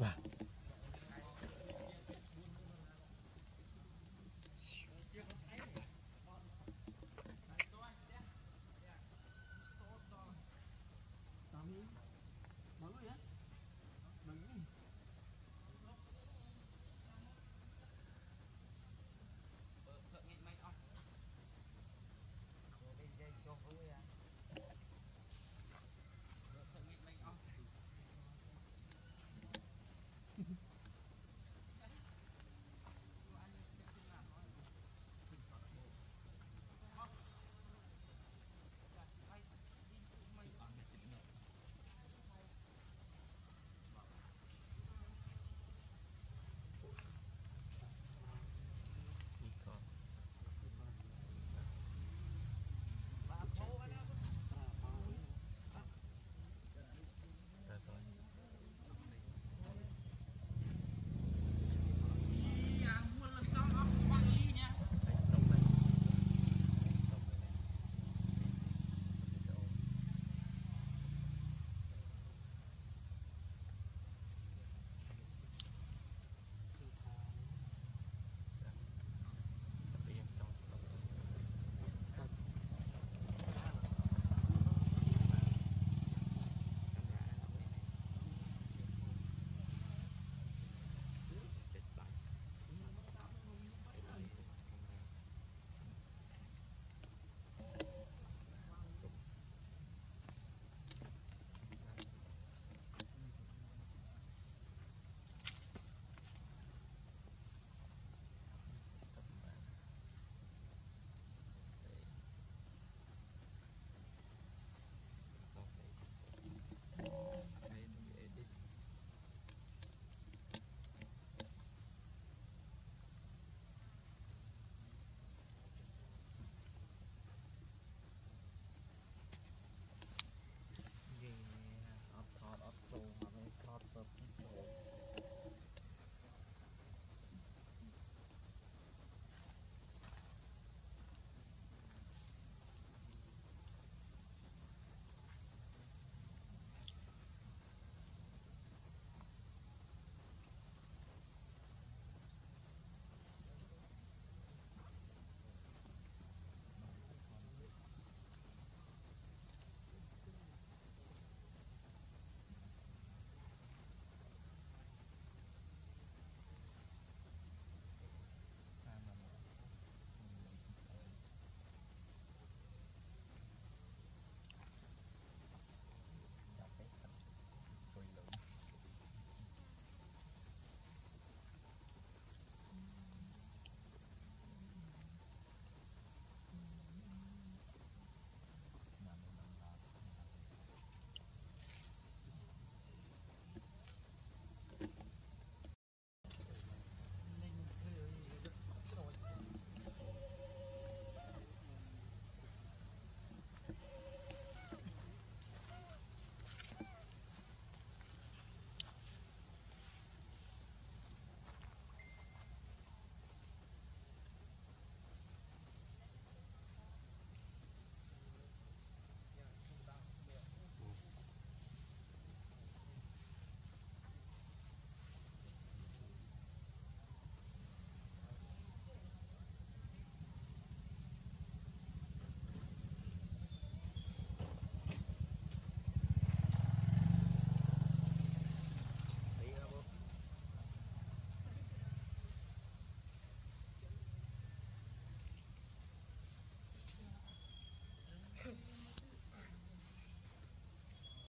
Va.